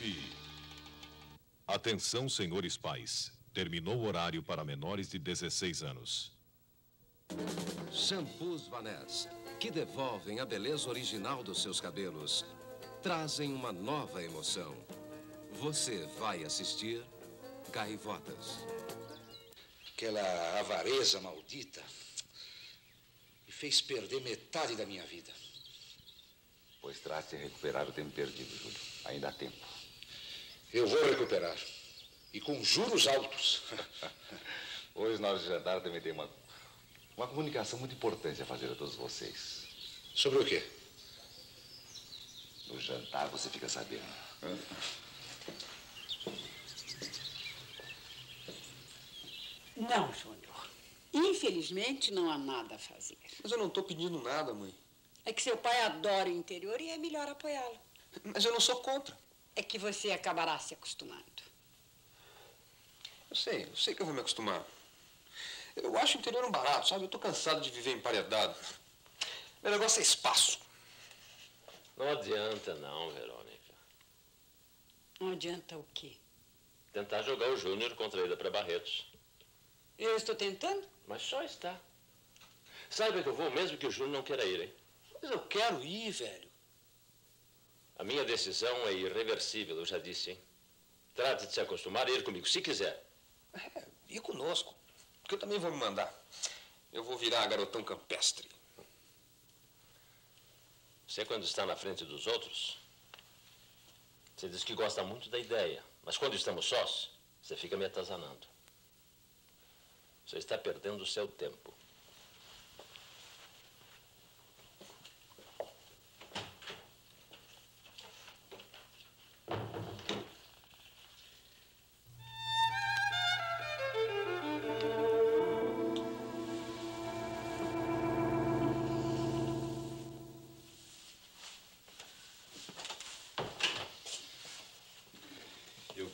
Tupi. Atenção, senhores pais. Terminou o horário para menores de 16 anos. Shampoos Vanessa, que devolvem a beleza original dos seus cabelos, trazem uma nova emoção. Você vai assistir Gaivotas. Aquela avareza maldita me fez perder metade da minha vida. Pois trate de recuperar o tempo perdido, Júlio. Ainda há tempo. Eu vou recuperar. E com juros altos. Hoje, na hora de jantar, também tem uma, uma comunicação muito importante a fazer a todos vocês. Sobre o quê? No jantar você fica sabendo. Não, Júnior. Infelizmente, não há nada a fazer. Mas eu não estou pedindo nada, mãe. É que seu pai adora o interior e é melhor apoiá-lo. Mas eu não sou contra. É que você acabará se acostumando. Eu sei, eu sei que eu vou me acostumar. Eu acho o interior um barato, sabe? Eu tô cansado de viver emparedado. Meu negócio é espaço. Não adianta não, Verônica. Não adianta o quê? Tentar jogar o Júnior contra Ida para Barretos. Eu estou tentando? Mas só está. Saiba que eu vou mesmo que o Júnior não queira ir, hein? Mas eu quero ir, velho. A minha decisão é irreversível, eu já disse, hein? Trate de se acostumar a ir comigo, se quiser. É, ir conosco. Porque eu também vou me mandar. Eu vou virar garotão campestre. Você, quando está na frente dos outros, você diz que gosta muito da ideia. Mas quando estamos sós, você fica me atazanando. Você está perdendo o seu tempo.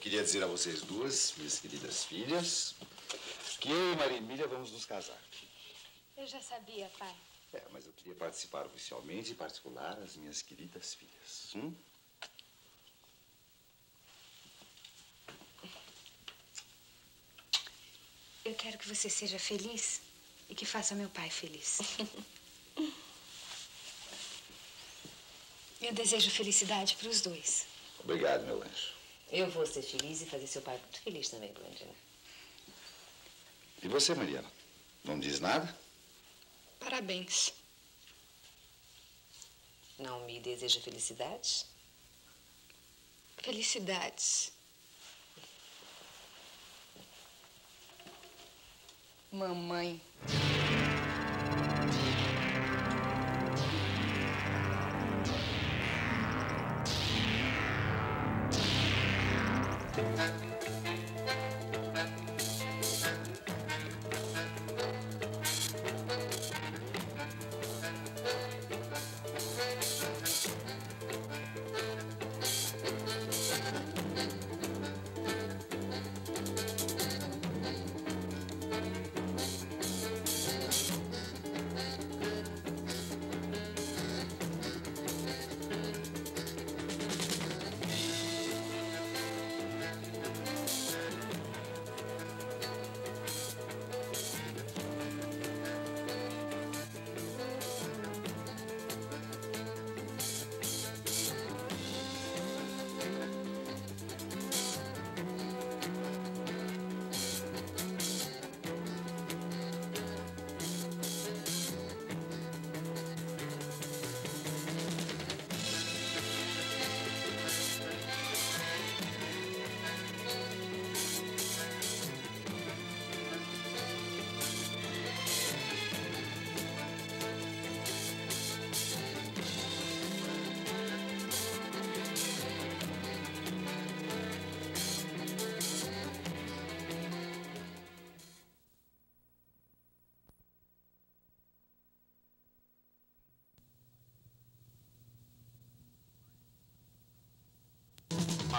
Queria dizer a vocês duas, minhas queridas filhas, que eu e Maria Emília vamos nos casar. Eu já sabia, pai. É, mas eu queria participar oficialmente, em particular, as minhas queridas filhas. Hum? Eu quero que você seja feliz e que faça meu pai feliz. Eu desejo felicidade para os dois. Obrigado, meu anjo. Eu vou ser feliz e fazer seu pai muito feliz também, Blandina. E você, Mariana? Não diz nada? Parabéns. Não me deseja felicidades? Felicidades. Mamãe.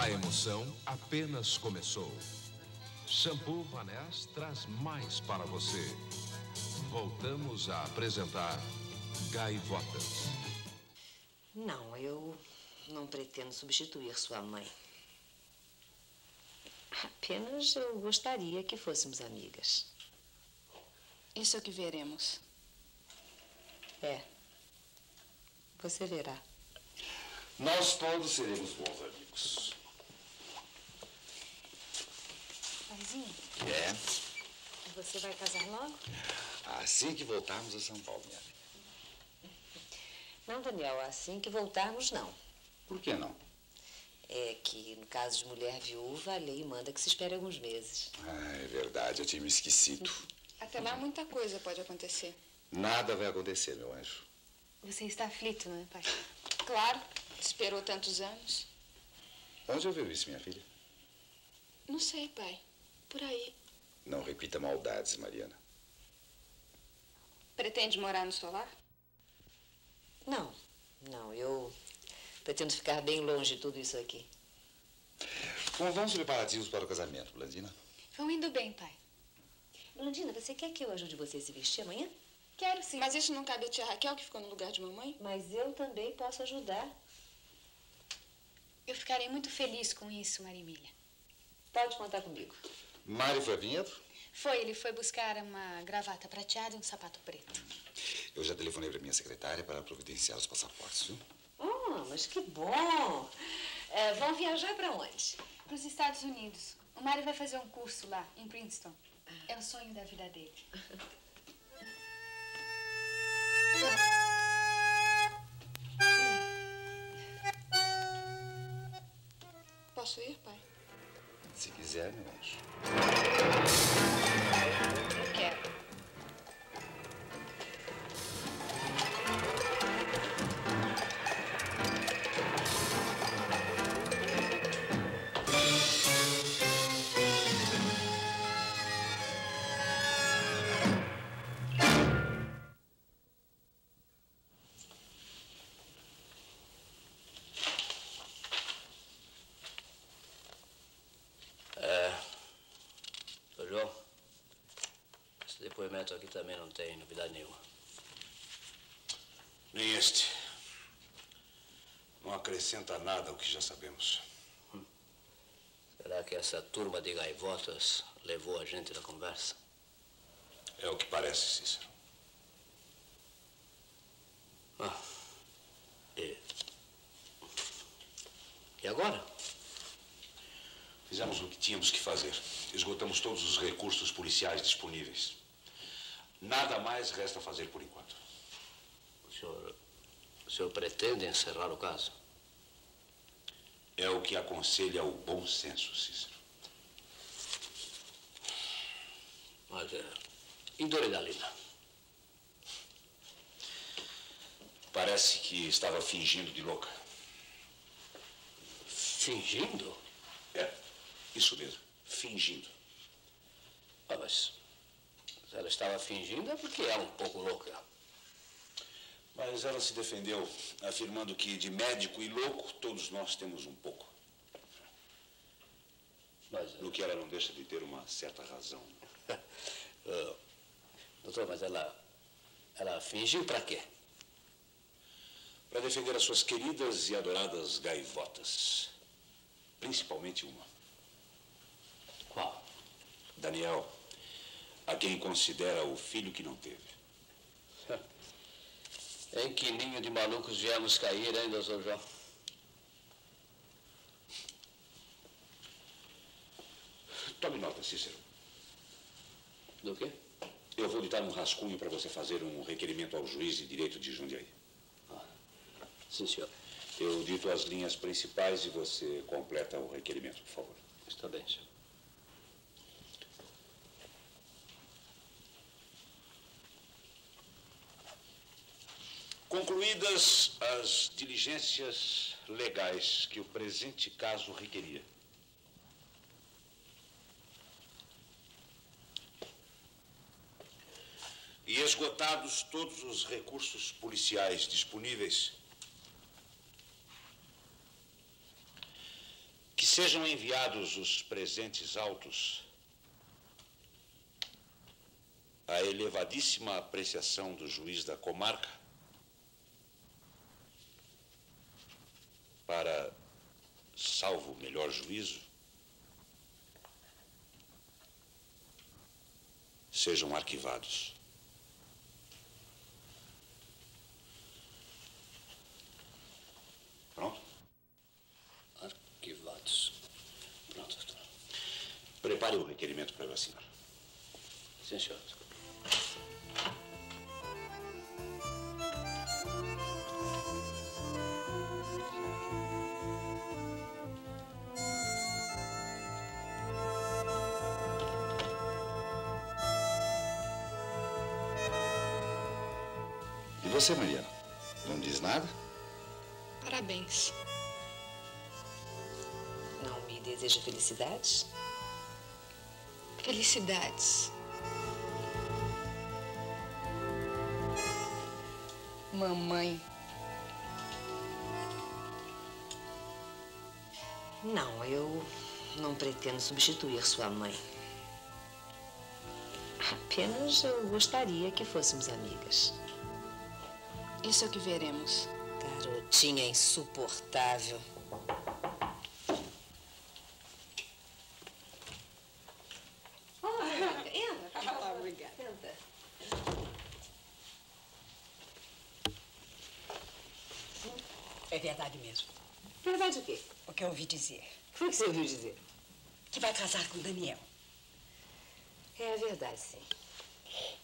A emoção apenas começou. Shampoo Vaness traz mais para você. Voltamos a apresentar Gaivotas. Não, eu não pretendo substituir sua mãe. Apenas eu gostaria que fôssemos amigas. Isso é o que veremos. É. Você verá. Nós todos seremos bons amigos. É? você vai casar logo? Assim que voltarmos a São Paulo, minha filha. Não, Daniel, assim que voltarmos, não. Por que não? É que, no caso de mulher viúva, a lei manda que se espere alguns meses. Ah, é verdade, eu tinha me esquecido. Até lá muita coisa pode acontecer. Nada vai acontecer, meu anjo. Você está aflito, não é, pai? Claro. Esperou tantos anos. Onde ouviu isso, minha filha? Não sei, pai. Por aí. Não repita maldades, Mariana. Pretende morar no solar? Não, não, eu pretendo ficar bem longe de tudo isso aqui. Como vão os preparativos para o casamento, Blandina? Vão indo bem, pai. Blandina, você quer que eu ajude você a se vestir amanhã? Quero sim. Mas isso não cabe a tia Raquel, que ficou no lugar de mamãe? Mas eu também posso ajudar. Eu ficarei muito feliz com isso, Marimília. Pode contar comigo. Mário foi a Vinhedo? Foi, ele foi buscar uma gravata prateada e um sapato preto. Eu já telefonei para minha secretária para providenciar os passaportes, viu? Oh, mas que bom! É, vão viajar para onde? Para os Estados Unidos. O Mário vai fazer um curso lá, em Princeton. É o sonho da vida dele. Posso ir, pai? Se quiser, meu depoimento aqui também não tem novidade nenhuma. Nem este. Não acrescenta nada ao que já sabemos. Será que essa turma de gaivotas levou a gente da conversa? É o que parece, Cícero. Ah. E... E agora? Fizemos o que tínhamos que fazer. Esgotamos todos os recursos policiais disponíveis. Nada mais resta fazer por enquanto. O senhor, o senhor pretende encerrar o caso? É o que aconselha o bom senso, Cícero. Mas, é, e Doridalina? Parece que estava fingindo de louca. Fingindo? É, isso mesmo. Fingindo. Ah, mas se ela estava fingindo é porque é um pouco louca. Mas ela se defendeu, afirmando que de médico e louco todos nós temos um pouco. Mas, No que ela não deixa de ter uma certa razão. ah, doutor, mas ela, ela fingiu para quê? Para defender as suas queridas e adoradas gaivotas. Principalmente uma. Qual? Daniel, a quem considera o filho que não teve. Em que ninho de malucos viemos cair, hein, doutor João? Tome nota, Cícero. Do quê? Eu vou lhe dar um rascunho para você fazer um requerimento ao juiz de direito de Jundiaí. Sim, senhor. Eu dito as linhas principais e você completa o requerimento, por favor. Está bem, senhor. Concluídas as diligências legais que o presente caso requeria. E esgotados todos os recursos policiais disponíveis, que sejam enviados os presentes autos à elevadíssima apreciação do juiz da comarca para, salvo o melhor juízo, sejam arquivados. Pronto? Arquivados. Pronto, doutor. Prepare o requerimento para assinar Sim, senhor. Você, Mariana? Não diz nada? Parabéns. Não me deseja felicidades? Felicidades. Mamãe. Não, eu não pretendo substituir sua mãe. Apenas eu gostaria que fôssemos amigas. Isso é o que veremos. Garotinha insuportável. Obrigada. É verdade mesmo. Verdade o quê? O que eu ouvi dizer. O que você ouviu dizer? Que vai casar com o Daniel. É verdade, sim.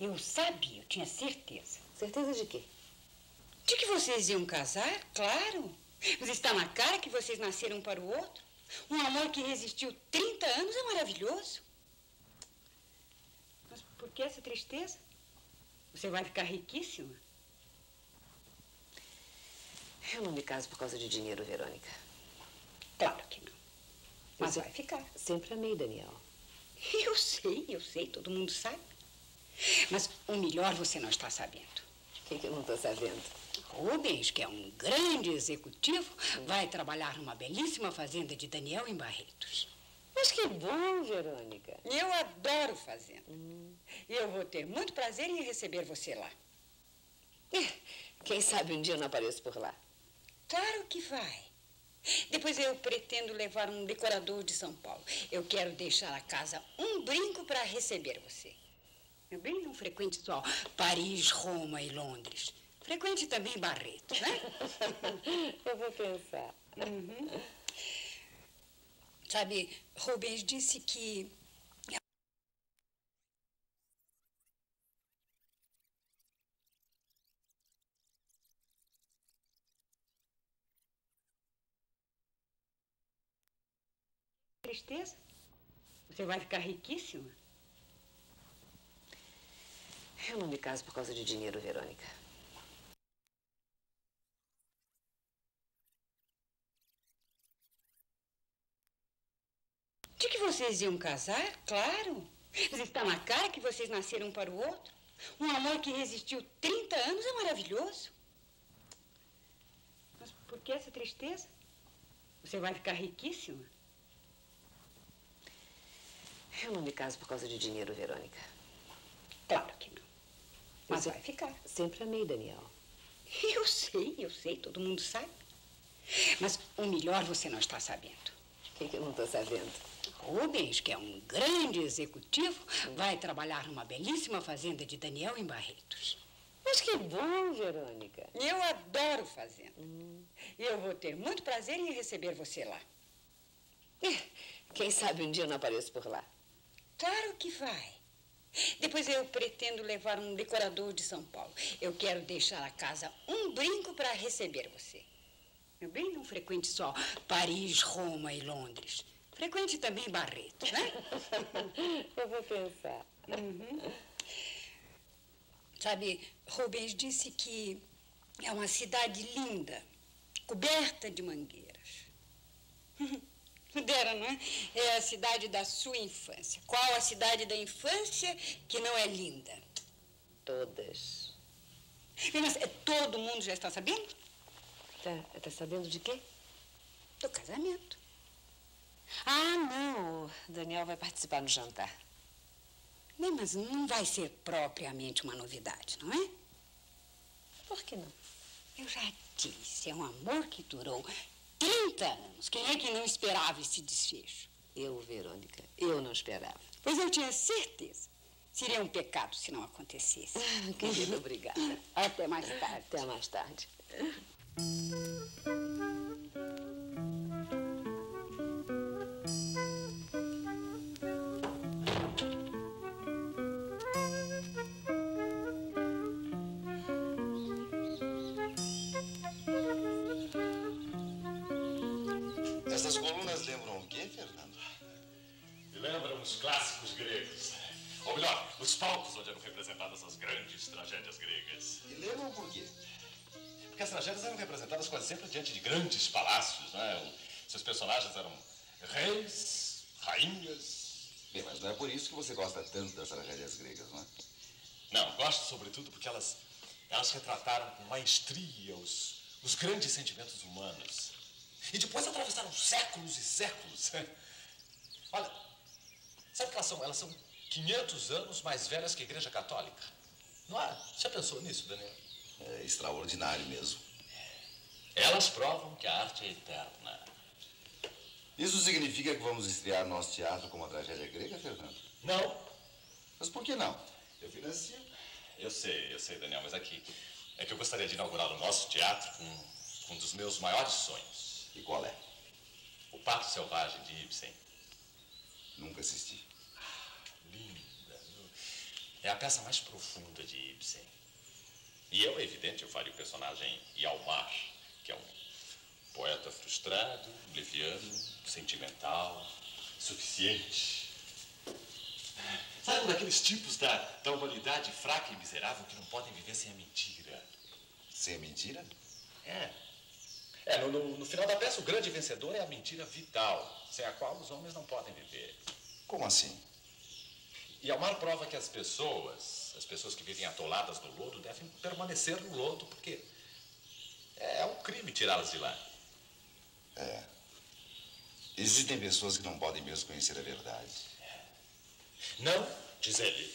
Eu sabia, eu tinha certeza. Certeza de quê? De que vocês iam casar, claro. Mas está na cara que vocês nasceram um para o outro. Um amor que resistiu 30 anos é maravilhoso. Mas por que essa tristeza? Você vai ficar riquíssima. Eu não me caso por causa de dinheiro, Verônica. Claro que não. Mas Eu vai ficar. Sempre amei Daniel. Eu sei, eu sei, todo mundo sabe. Mas o melhor você não está sabendo. O que, que eu não estou sabendo? Rubens, que é um grande executivo, vai trabalhar numa belíssima fazenda de Daniel em Barretos. Mas que bom, Verônica. Eu adoro fazenda. E eu vou ter muito prazer em receber você lá. Quem sabe um dia eu não apareço por lá. Claro que vai. Depois eu pretendo levar um decorador de São Paulo. Eu quero deixar a casa um brinco para receber você. Meu bem, não frequente só Paris, Roma e Londres. Frequente também Barretos, né? eu vou pensar. Uhum. Sabe, Rubens disse que tristeza? Você vai ficar riquíssima? Eu não me caso por causa de dinheiro, Verônica. De que vocês iam casar, claro. Mas está na cara que vocês nasceram um para o outro. Um amor que resistiu 30 anos é maravilhoso. Mas por que essa tristeza? Você vai ficar riquíssima? Eu não me caso por causa de dinheiro, Verônica. Claro que não. Mas Eu vai ficar. Sempre amei Daniel. Eu sei, eu sei, todo mundo sabe. Mas o melhor você não está sabendo. O que, que eu não estou sabendo? Rubens, que é um grande executivo, vai trabalhar numa belíssima fazenda de Daniel em Barretos. Mas que bom, Verônica. Eu adoro fazenda. E eu vou ter muito prazer em receber você lá. Quem sabe um dia eu não apareço por lá. Claro que vai. Depois eu pretendo levar um decorador de São Paulo. Eu quero deixar a casa um brinco para receber você. Meu bem, não frequente só Paris, Roma e Londres. Frequente também Barretos, né? eu vou pensar. Uhum. Sabe, Rubens disse que é uma cidade linda, coberta de mangueiras. Dera, não é? É a cidade da sua infância. Qual a cidade da infância que não é linda? Todas. Mas é, todo mundo já está sabendo? Tá, tá sabendo de quê? Do casamento. Ah, não. O Daniel vai participar no jantar. Bem, mas não vai ser propriamente uma novidade, não é? Por que não? Eu já disse, é um amor que durou 30 anos. Quem é que não esperava esse desfecho? Eu, Verônica, eu não esperava. Pois eu tinha certeza. Seria um pecado se não acontecesse. Querida, obrigada. Até mais tarde. Até mais tarde. Lembram os clássicos gregos. Ou melhor, os palcos onde eram representadas as grandes tragédias gregas. E lembram por quê? Porque as tragédias eram representadas quase sempre diante de grandes palácios, não é? Seus personagens eram reis, rainhas. Bem, mas não é por isso que você gosta tanto das tragédias gregas, não é? Não, gosto sobretudo porque elas, elas retrataram com maestria os, os grandes sentimentos humanos. E depois atravessaram séculos e séculos. Olha, sabe que elas são, elas são 500 anos mais velhas que a Igreja Católica? Não é? Já pensou nisso, Daniel? É extraordinário mesmo. Elas provam que a arte é eterna. Isso significa que vamos estrear nosso teatro com uma tragédia grega, Fernando? Não. Mas por que não? Eu financio. Eu sei, eu sei, Daniel, mas aqui é que eu gostaria de inaugurar o nosso teatro com, com um dos meus maiores sonhos. E qual é? O Pato Selvagem de Ibsen. Nunca assisti. Linda. É a peça mais profunda de Ibsen. E eu, é evidente, eu faria o personagem Yalmar, que é um poeta frustrado, leviano, sentimental, suficiente. Sabe um daqueles tipos da, da humanidade fraca e miserável que não podem viver sem a mentira? Sem a mentira? É. É, no, no, no final da peça, o grande vencedor é a mentira vital, sem a qual os homens não podem viver. Como assim? E Almar prova que as pessoas, as pessoas que vivem atoladas no lodo, devem permanecer no lodo, porque é um crime tirá-las de lá. É. Existem pessoas que não podem mesmo conhecer a verdade. Não, diz ele.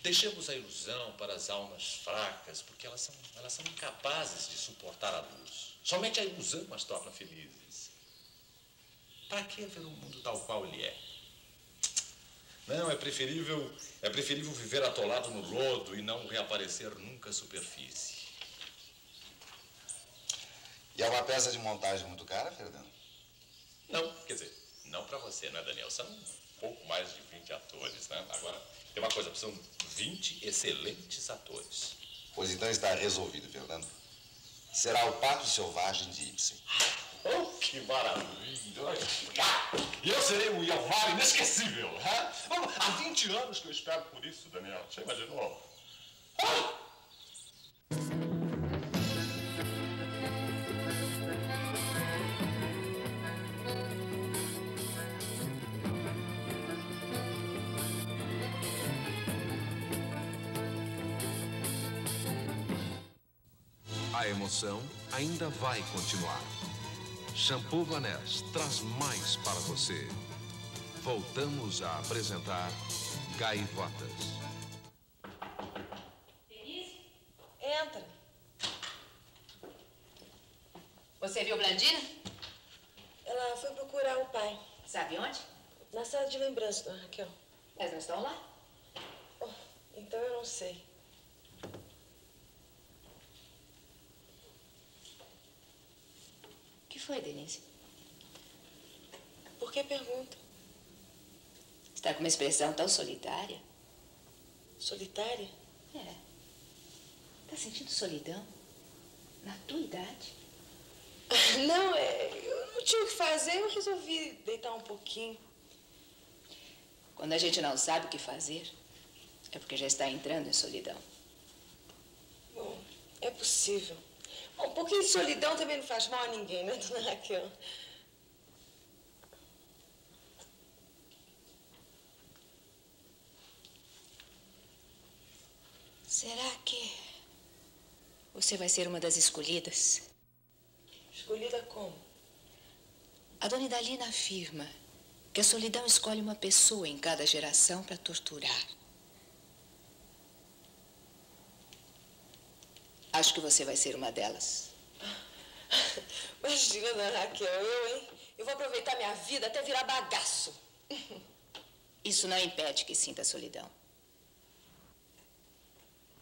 Deixemos a ilusão para as almas fracas, porque elas são, elas são incapazes de suportar a luz. Somente a ilusão as torna felizes. Para que ver o mundo tal qual ele é? Não, é preferível, é preferível viver atolado no lodo e não reaparecer nunca à superfície. E é uma peça de montagem muito cara, Fernando? Não, quer dizer, não para você, né, Daniel? São pouco mais de 20 atores, né? Agora, tem uma coisa, são 20 excelentes atores. Pois então está resolvido, Fernando. Será o Pato Selvagem de Ibsen. Oh, que maravilha! E eu serei um Ialmar inesquecível, hein? Há 20 anos que eu espero por isso, Daniel. Você imaginou? Ah! Emoção ainda vai continuar. Shampoo Vanés traz mais para você. Voltamos a apresentar Gaivotas. Denise? Entra. Você viu Blandina? Ela foi procurar o pai. Sabe onde? Na sala de lembrança, dona Raquel. Elas não estão lá? Oh, então eu não sei. O que foi, Denise? Por que pergunta? Está com uma expressão tão solitária. Solitária? É. Está sentindo solidão? Na tua idade? Não, é, eu não tinha o que fazer, eu resolvi deitar um pouquinho. Quando a gente não sabe o que fazer, é porque já está entrando em solidão. Bom, é possível. Um pouquinho de solidão também não faz mal a ninguém, né, dona Raquel? Será que você vai ser uma das escolhidas? Escolhida como? A dona Idalina afirma que a solidão escolhe uma pessoa em cada geração para torturar. Acho que você vai ser uma delas. Imagina, Raquel, eu, hein? Eu vou aproveitar minha vida até virar bagaço. Isso não impede que sinta solidão.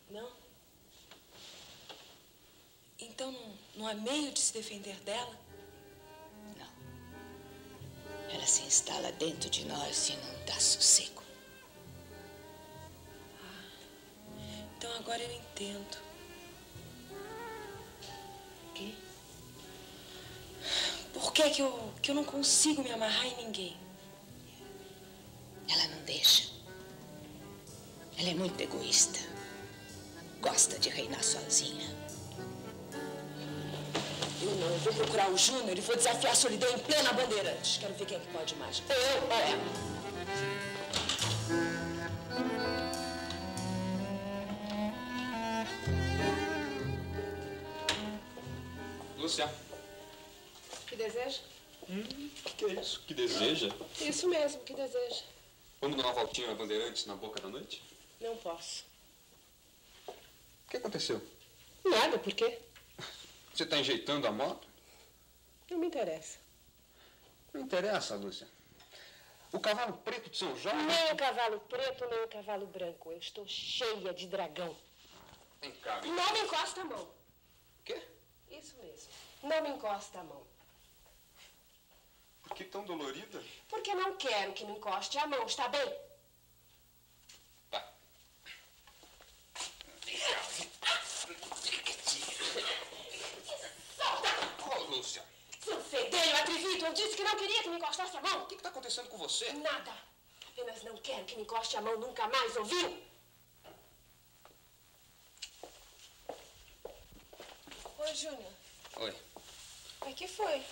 Não? Então não, não há meio de se defender dela? Não. Ela se instala dentro de nós e não dá sossego. Ah, então agora eu entendo. Quê? Por que, que, eu, que eu não consigo me amarrar em ninguém? Ela não deixa. Ela é muito egoísta. Gosta de reinar sozinha. Eu não, eu vou procurar o Júnior e vou desafiar a solidão em plena Bandeirantes. Quero ver quem é que pode mais. Eu ou ela? Hum, o que, é isso? Que deseja? Isso mesmo, que deseja. Vamos dar uma voltinha na Bandeirantes na boca da noite? Não posso. O que aconteceu? Nada, por quê? Você está enjeitando a moto? Não me interessa. Não interessa, Lúcia. O cavalo preto de São Jorge. Nem o cavalo preto, nem o cavalo branco. Eu estou cheia de dragão. Vem cá, vem Não me encosta a mão. Quê? Isso mesmo. Não me encosta a mão. Por que tão dolorida? Porque não quero que me encoste a mão, está bem? Ô, Lúcia. Seu fedelho atrevido, eu disse que não queria que me encostasse a mão. O que está acontecendo com você? Nada. Apenas não quero que me encoste a mão nunca mais, ouviu? Oi, Júnior. Oi. O que foi?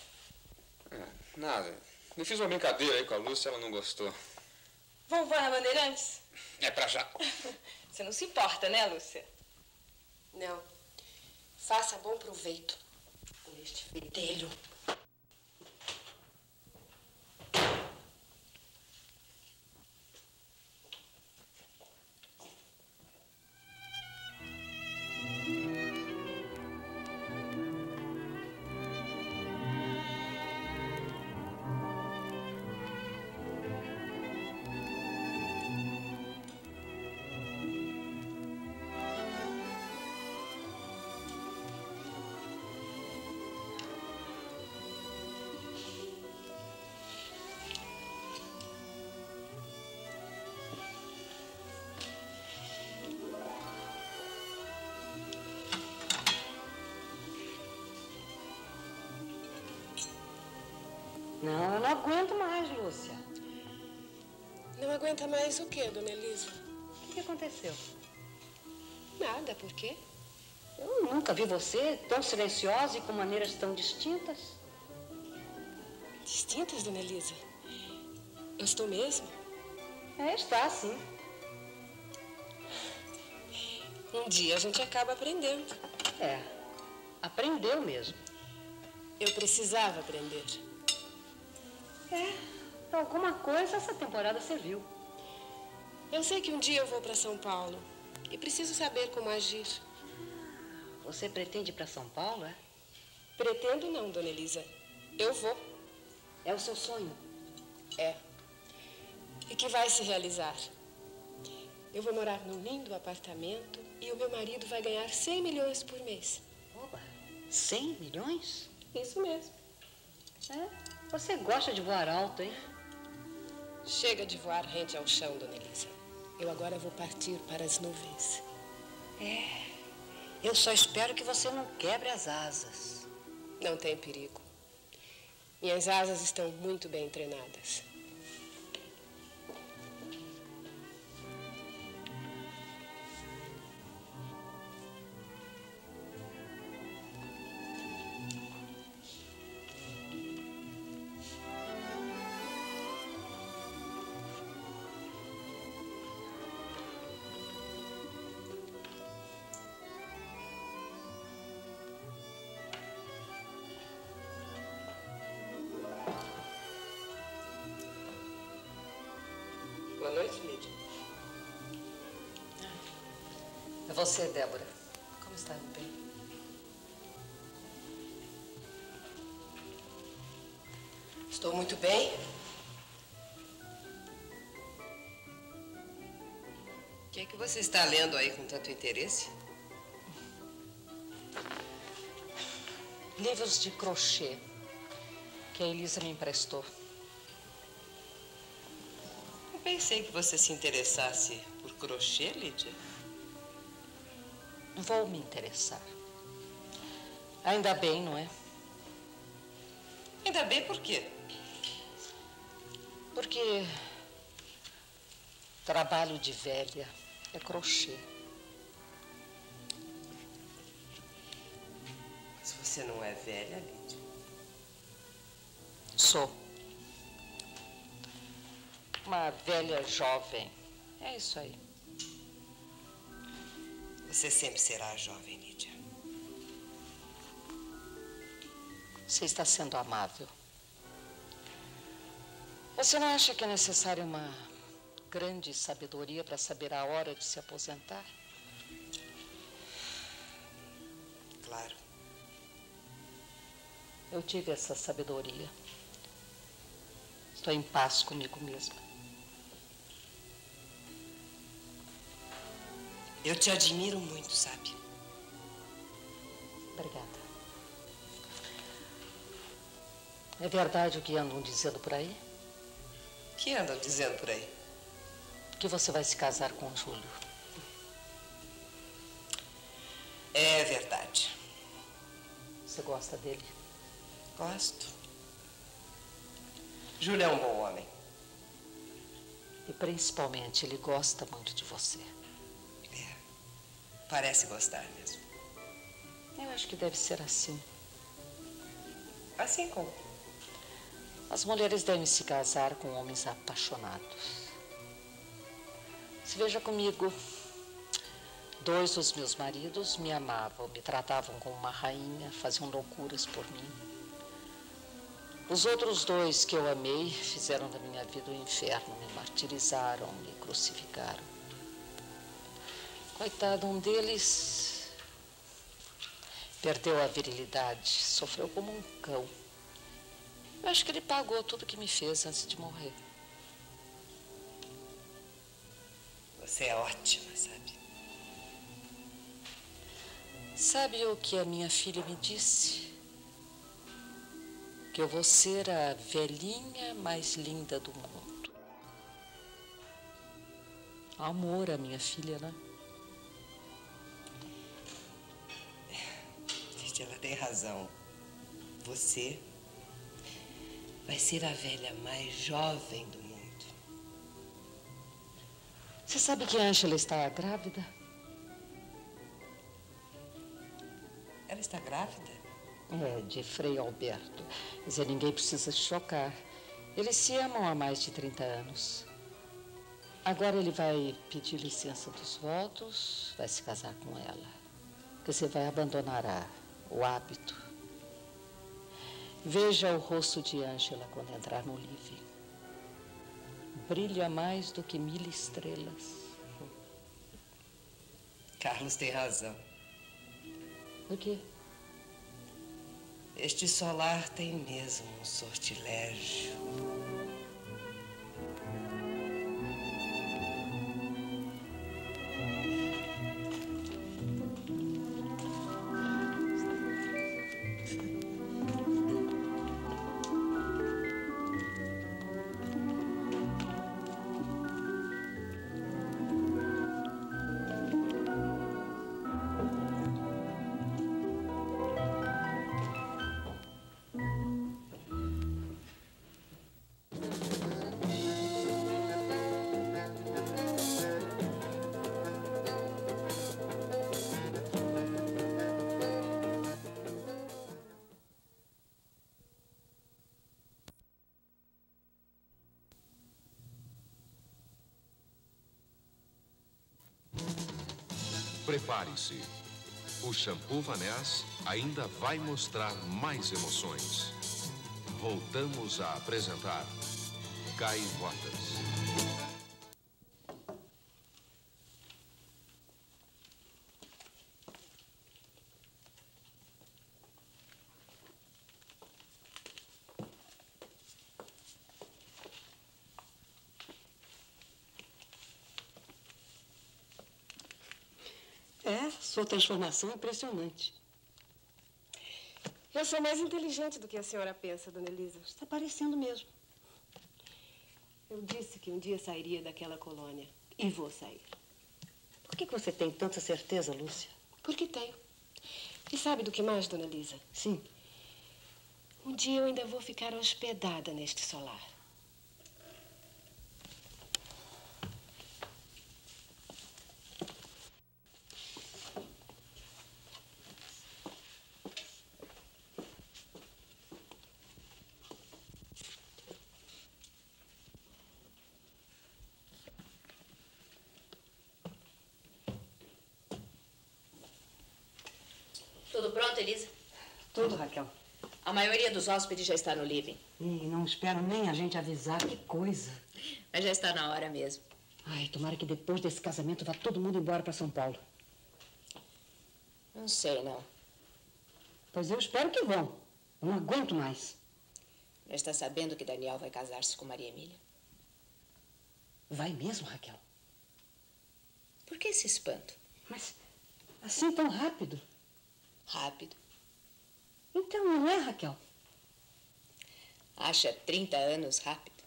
É, nada. Eu fiz uma brincadeira aí com a Lúcia, ela não gostou. Vamos voar na Bandeirantes? É pra já. Você não se importa, né, Lúcia? Não. Faça bom proveito com este Não, eu não aguento mais, Lúcia. Não aguenta mais o quê, dona Elisa? O que aconteceu? Nada, por quê? Eu nunca vi você tão silenciosa e com maneiras tão distintas. Distintas, dona Elisa? Eu estou mesmo? É, está sim. Um dia a gente acaba aprendendo. É, aprendeu mesmo. Eu precisava aprender. É, alguma coisa essa temporada serviu. Eu sei que um dia eu vou para São Paulo e preciso saber como agir. Você pretende ir para São Paulo, é? Pretendo não, dona Elisa. Eu vou. É o seu sonho? É. E que vai se realizar. Eu vou morar num lindo apartamento e o meu marido vai ganhar 100 milhões por mês. Oba, 100 milhões? Isso mesmo. É, você gosta de voar alto, hein? Chega de voar rente ao chão, dona Elisa. Eu agora vou partir para as nuvens. É, eu só espero que você não quebre as asas. Não tem perigo. Minhas asas estão muito bem treinadas. Boa noite, Lídia. É você, Débora. Como está, bem? Estou muito bem. O que é que você está lendo aí com tanto interesse? livros de crochê que a Elisa me emprestou. Pensei que você se interessasse por crochê, Lídia. Vou me interessar. Ainda bem, não é? Ainda bem por quê? Porque trabalho de velha é crochê. Mas você não é velha, Lídia. Sou. Uma velha jovem. É isso aí. Você sempre será jovem, Lídia. Você está sendo amável. Você não acha que é necessária uma grande sabedoria para saber a hora de se aposentar? Claro. Eu tive essa sabedoria. Estou em paz comigo mesma. Eu te admiro muito, sabe? Obrigada. É verdade o que andam dizendo por aí? O que andam dizendo por aí? Que você vai se casar com o Júlio. É verdade. Você gosta dele? Gosto. Júlio é um bom homem. E principalmente ele gosta muito de você. Parece gostar mesmo. Eu acho que deve ser assim. Assim como? As mulheres devem se casar com homens apaixonados. Se veja comigo, dois dos meus maridos me amavam, me tratavam como uma rainha, faziam loucuras por mim. Os outros dois que eu amei fizeram da minha vida um inferno, me martirizaram, me crucificaram. Coitado, um deles perdeu a virilidade, sofreu como um cão. Eu acho que ele pagou tudo que me fez antes de morrer. Você é ótima, sabe? Sabe o que a minha filha me disse? Que eu vou ser a velhinha mais linda do mundo. Amor, a minha filha, né? Ela tem razão. Você vai ser a velha mais jovem do mundo. Você sabe que Angela está grávida? Ela está grávida? É, de Frei Alberto. Dizer, ninguém precisa se chocar. Eles se amam há mais de 30 anos. Agora ele vai pedir licença dos votos, vai se casar com ela. Quer dizer, vai abandonar a o hábito. Veja o rosto de Ângela quando entrar no living. Brilha mais do que mil estrelas. Carlos tem razão. O quê? Este solar tem mesmo um sortilégio. Prepare-se. O shampoo Vaness ainda vai mostrar mais emoções. Voltamos a apresentar Gaivotas. É, sua transformação impressionante. Eu sou mais inteligente do que a senhora pensa, dona Elisa. Está parecendo mesmo. Eu disse que um dia sairia daquela colônia. E vou sair. Por que, que você tem tanta certeza, Lúcia? Porque tenho. E sabe do que mais, dona Elisa? Sim. Um dia eu ainda vou ficar hospedada neste solar. Tudo pronto, Elisa? Tudo, Raquel. A maioria dos hóspedes já está no living. E não espero nem a gente avisar. Que coisa. Mas já está na hora mesmo. Ai, tomara que depois desse casamento vá todo mundo embora para São Paulo. Não sei, não. Pois eu espero que vão. Eu não aguento mais. Já está sabendo que Daniel vai casar-se com Maria Emília? Vai mesmo, Raquel? Por que esse espanto? Mas assim tão rápido? Rápido. Então não é, Raquel? Acha 30 anos rápido?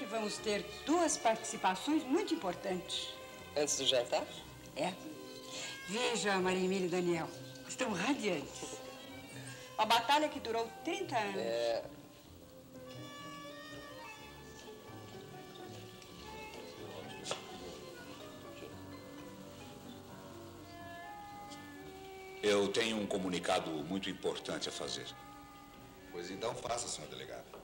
Que vamos ter duas participações muito importantes. Antes do jantar? É. Veja, Maria Emília e Daniel. Estão radiantes. A batalha que durou 30 anos. É. Eu tenho um comunicado muito importante a fazer. Pois então faça, senhor delegado.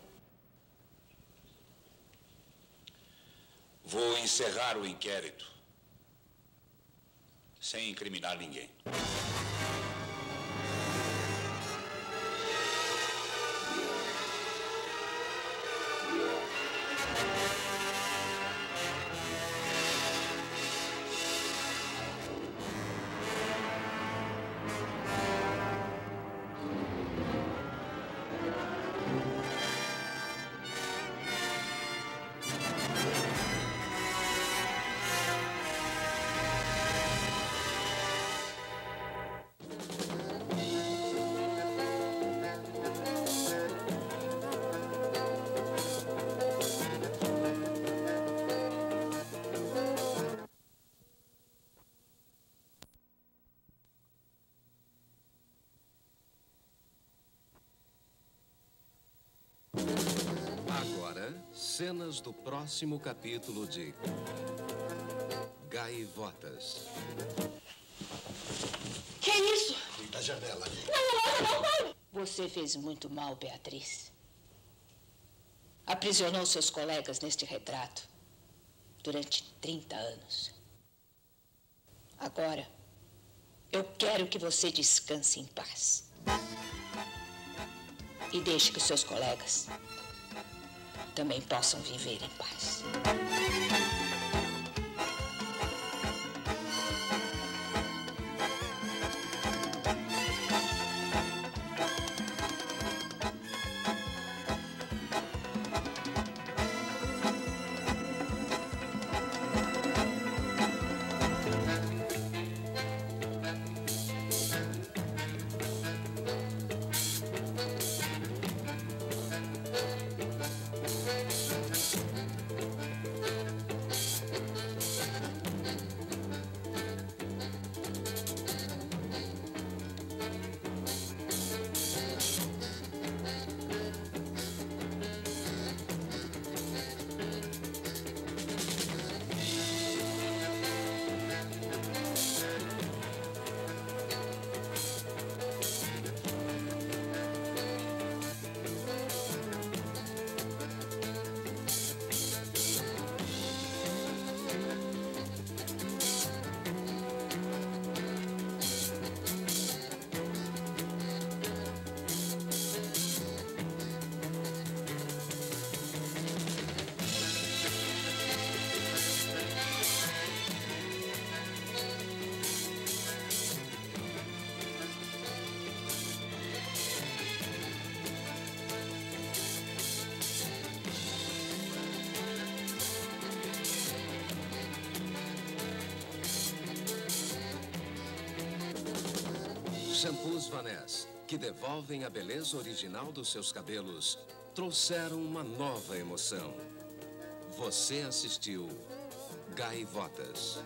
Vou encerrar o inquérito sem incriminar ninguém. Cenas do próximo capítulo de Gaivotas. Que isso? Da janela. Não, não, não, não. Você fez muito mal, Beatriz. Aprisionou seus colegas neste retrato durante 30 anos. Agora, eu quero que você descanse em paz. E deixe que os seus colegas também possam viver em paz. Shampoos Vanessa, que devolvem a beleza original dos seus cabelos, trouxeram uma nova emoção. Você assistiu Gaivotas.